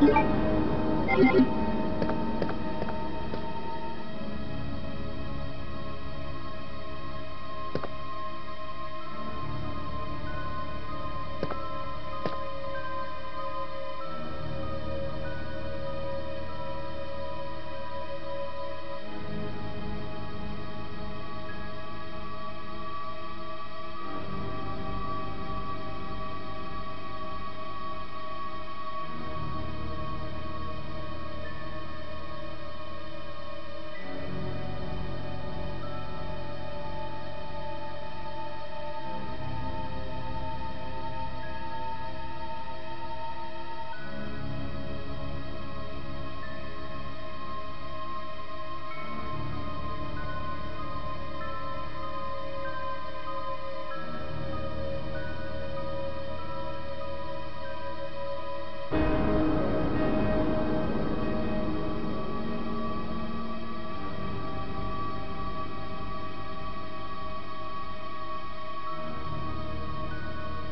Thank you.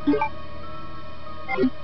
Thank you.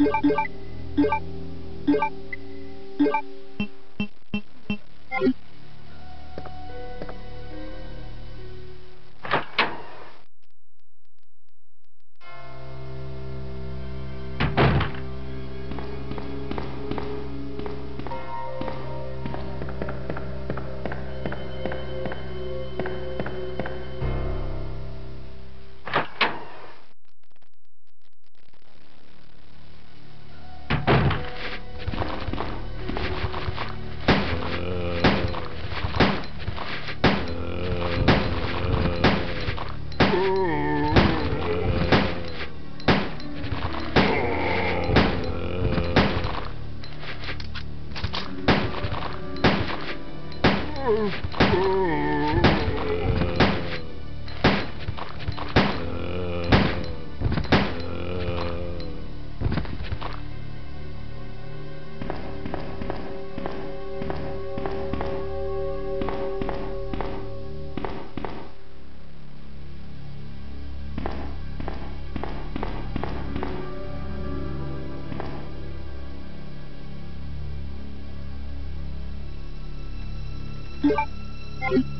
Thank you. Oh, Bye.